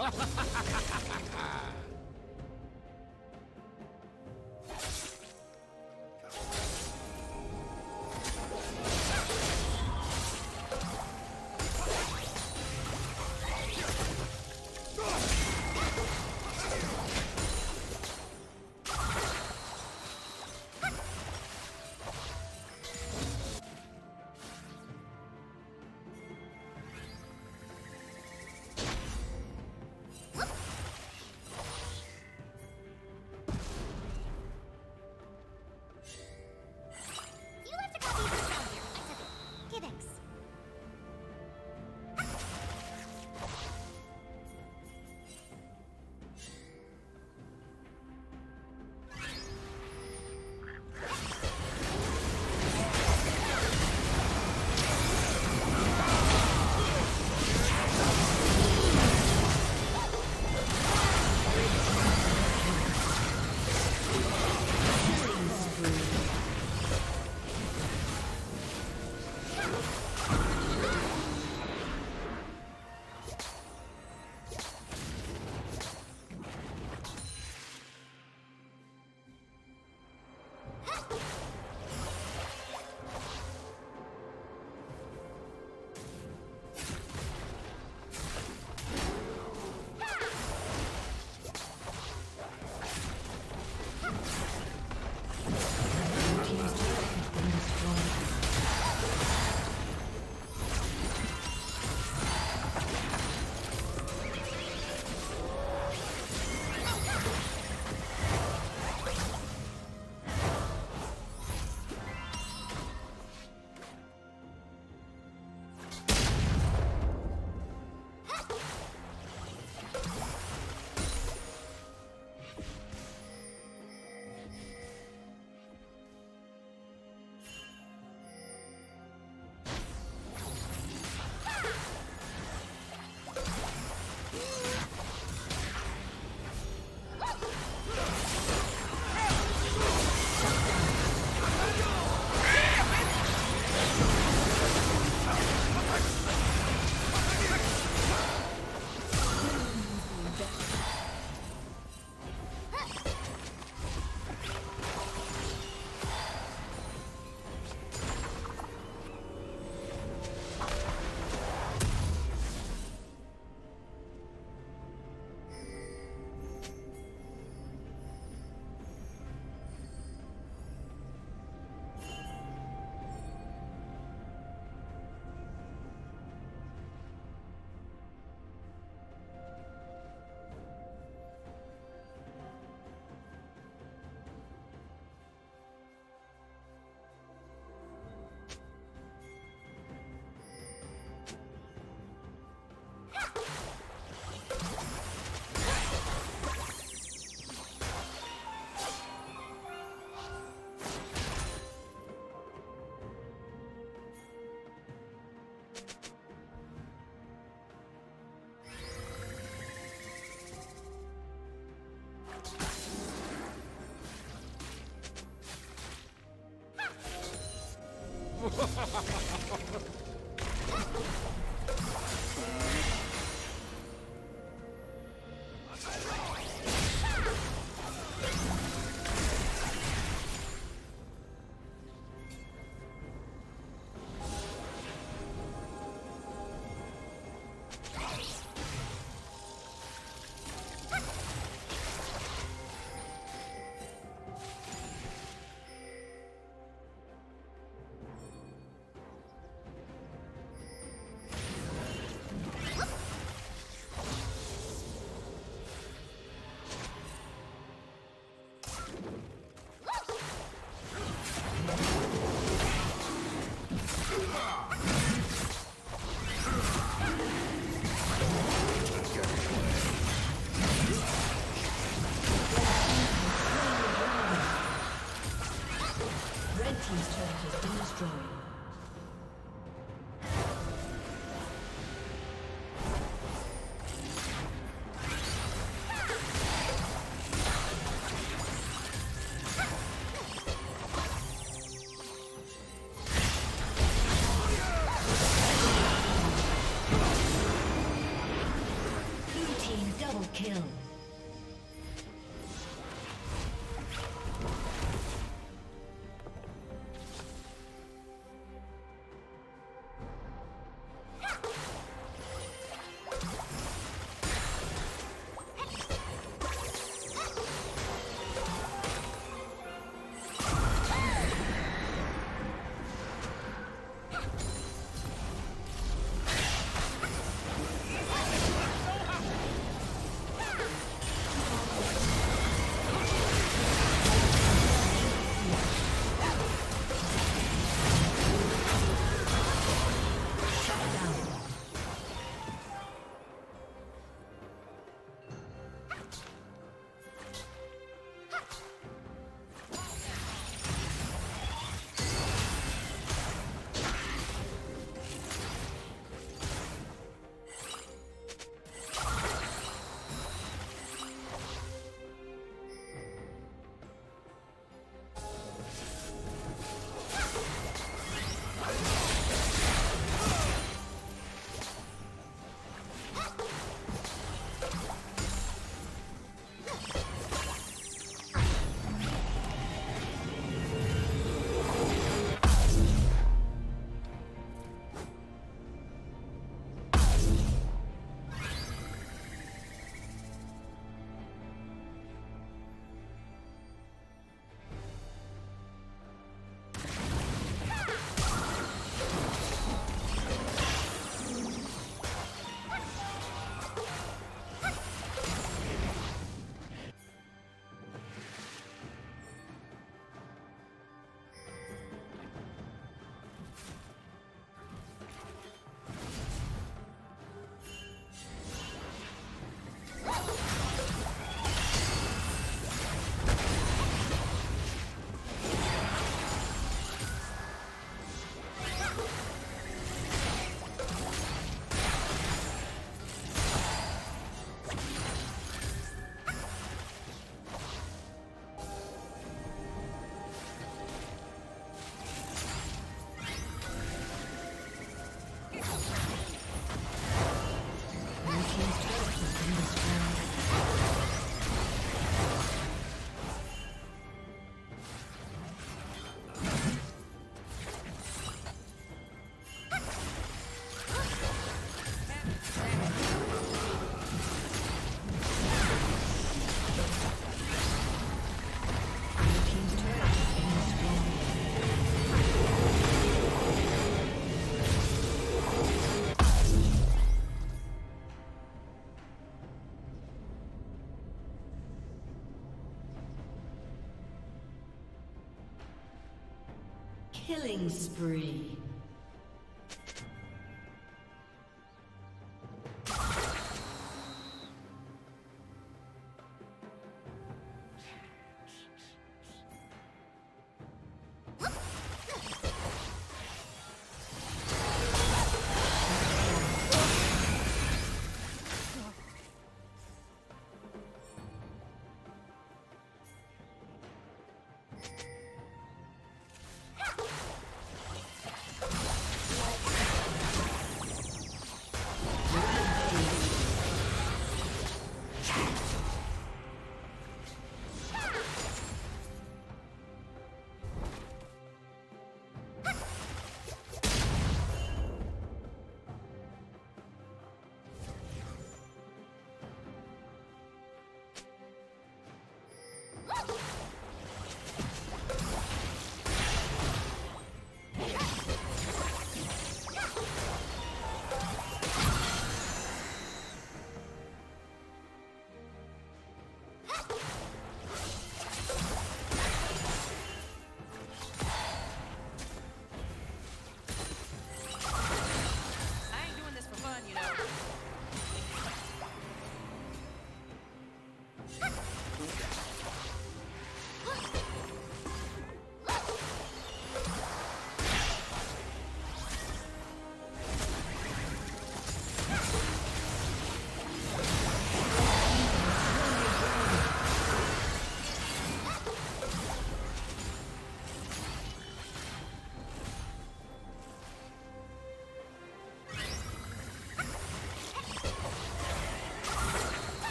哈哈哈哈哈哈。Ha ha ha ha! Double kill. Killing spree.